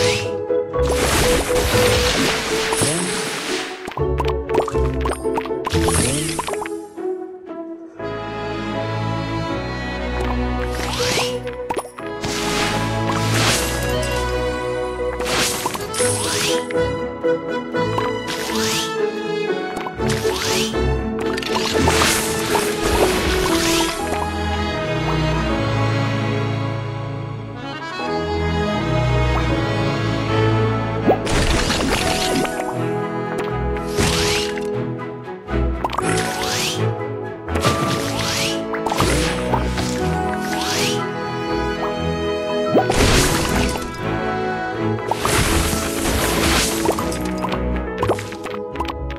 Why?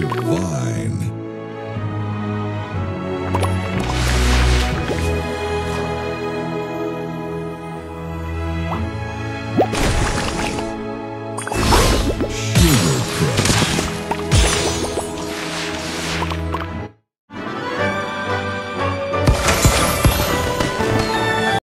divine.